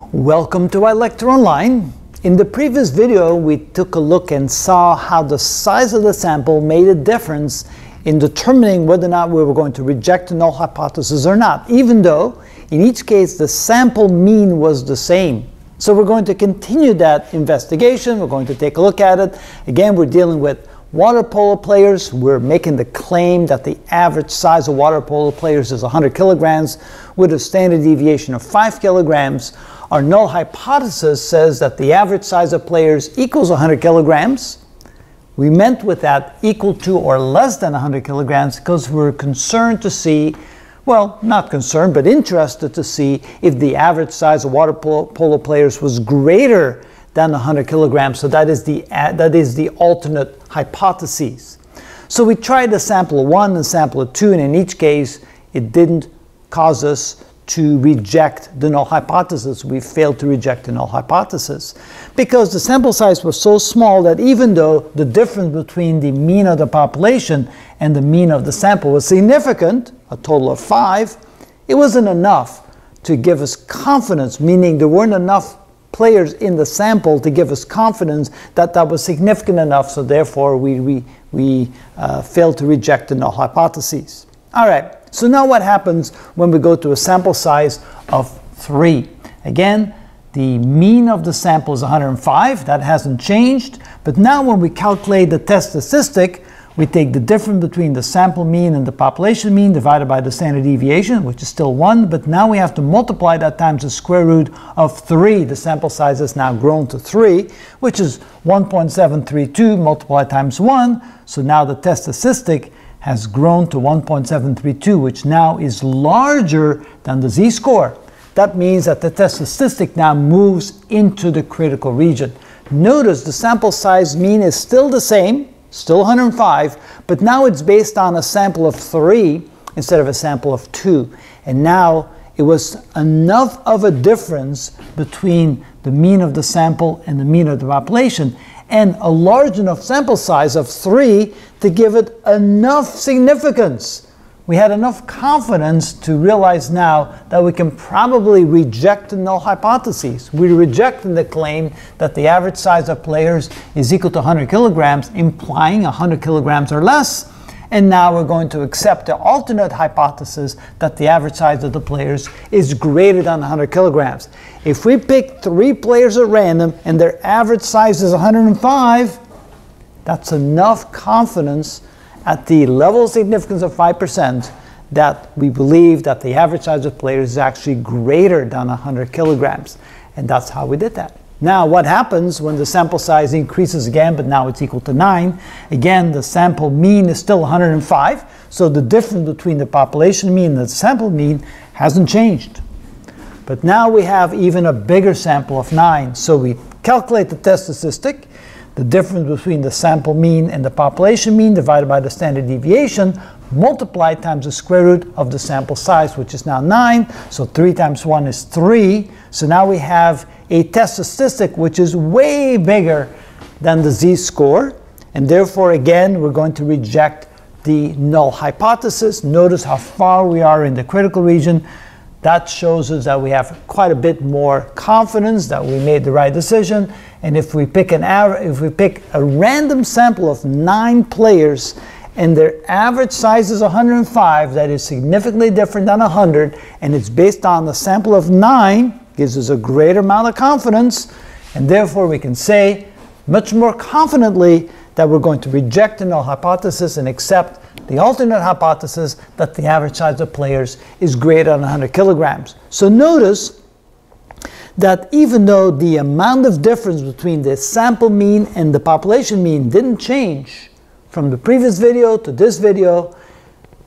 Welcome to iLecture Online. In the previous video, we took a look and saw how the size of the sample made a difference in determining whether or not we were going to reject the null hypothesis or not, even though in each case the sample mean was the same. So we're going to continue that investigation. We're going to take a look at it. Again, we're dealing with water polo players. We're making the claim that the average size of water polo players is 100 kilograms with a standard deviation of 5 kilograms. Our null hypothesis says that the average size of players equals 100 kilograms. We meant with that equal to or less than 100 kilograms because we're concerned to see, well, not concerned, but interested to see if the average size of water polo players was greater than 100 kilograms. So that is the, uh, that is the alternate hypothesis. So we tried the sample 1 and sample 2, and in each case, it didn't cause us to reject the null hypothesis. We failed to reject the null hypothesis because the sample size was so small that even though the difference between the mean of the population and the mean of the sample was significant, a total of five, it wasn't enough to give us confidence, meaning there weren't enough players in the sample to give us confidence that that was significant enough, so therefore we, we, we uh, failed to reject the null hypotheses. All right, so now what happens when we go to a sample size of 3? Again, the mean of the sample is 105, that hasn't changed, but now when we calculate the test statistic, we take the difference between the sample mean and the population mean divided by the standard deviation, which is still 1, but now we have to multiply that times the square root of 3. The sample size has now grown to 3, which is 1.732 multiplied times 1. So now the test statistic has grown to 1.732, which now is larger than the z-score. That means that the test statistic now moves into the critical region. Notice the sample size mean is still the same, still 105, but now it's based on a sample of 3 instead of a sample of 2. And now it was enough of a difference between the mean of the sample and the mean of the population and a large enough sample size of 3 to give it enough significance we had enough confidence to realize now that we can probably reject the null hypotheses. We rejected the claim that the average size of players is equal to 100 kilograms, implying 100 kilograms or less. And now we're going to accept the alternate hypothesis that the average size of the players is greater than 100 kilograms. If we pick three players at random and their average size is 105, that's enough confidence at the level of significance of 5% that we believe that the average size of players is actually greater than 100 kilograms. And that's how we did that. Now, what happens when the sample size increases again, but now it's equal to 9? Again, the sample mean is still 105, so the difference between the population mean and the sample mean hasn't changed. But now we have even a bigger sample of 9, so we calculate the test statistic, the difference between the sample mean and the population mean divided by the standard deviation multiplied times the square root of the sample size, which is now 9. So 3 times 1 is 3. So now we have a test statistic which is way bigger than the z-score. And therefore, again, we're going to reject the null hypothesis. Notice how far we are in the critical region. That shows us that we have quite a bit more confidence that we made the right decision. And if we pick an if we pick a random sample of nine players and their average size is 105, that is significantly different than 100, and it's based on the sample of nine, gives us a greater amount of confidence, and therefore we can say much more confidently that we're going to reject the null hypothesis and accept the alternate hypothesis that the average size of players is greater than 100 kilograms. So notice that even though the amount of difference between the sample mean and the population mean didn't change from the previous video to this video,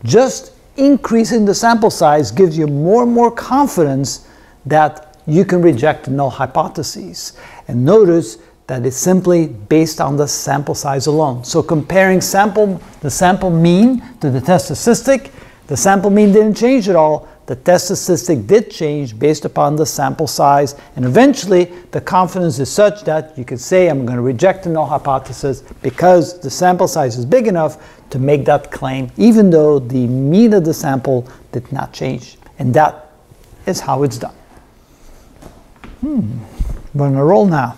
just increasing the sample size gives you more and more confidence that you can reject the null hypotheses. And notice that is simply based on the sample size alone. So comparing sample, the sample mean to the test statistic, the sample mean didn't change at all. The test statistic did change based upon the sample size. And eventually, the confidence is such that you could say, I'm going to reject the null hypothesis because the sample size is big enough to make that claim, even though the mean of the sample did not change. And that is how it's done. Hmm. We're on a roll now.